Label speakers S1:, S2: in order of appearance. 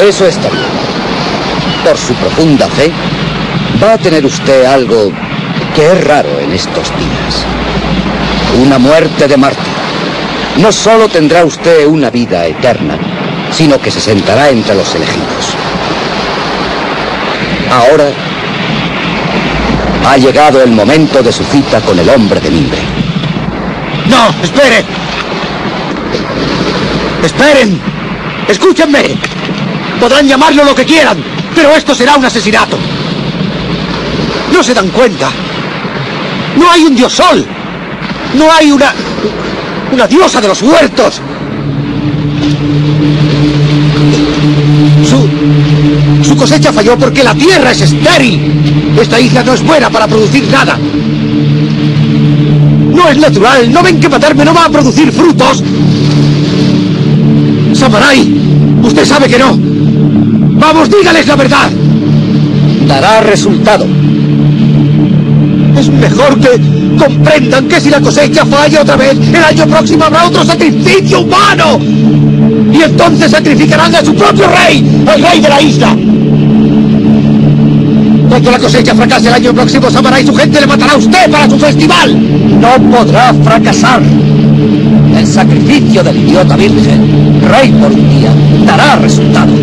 S1: Eso está bien. Por su profunda fe, va a tener usted algo que es raro en estos días. Una muerte de mártir. No solo tendrá usted una vida eterna, sino que se sentará entre los elegidos. Ahora ha llegado el momento de su cita con el hombre de mimbre.
S2: ¡No! ¡Espere! ¡Esperen! ¡Escúchenme! Podrán llamarlo lo que quieran, pero esto será un asesinato. No se dan cuenta. No hay un dios sol. No hay una... una diosa de los huertos. Su... su cosecha falló porque la tierra es estéril. Esta isla no es buena para producir nada. No es natural. ¿No ven que matarme no va a producir frutos? Samarai, usted sabe que no. Vamos, dígales la verdad.
S1: Dará resultado.
S2: Es mejor que comprendan que si la cosecha falla otra vez, el año próximo habrá otro sacrificio humano. Y entonces sacrificarán a su propio rey, al rey de la isla. Cuando la cosecha fracase el año próximo, Samara y su gente le matará a usted para su festival.
S1: No podrá fracasar. El sacrificio del idiota virgen, rey por un día, dará resultado.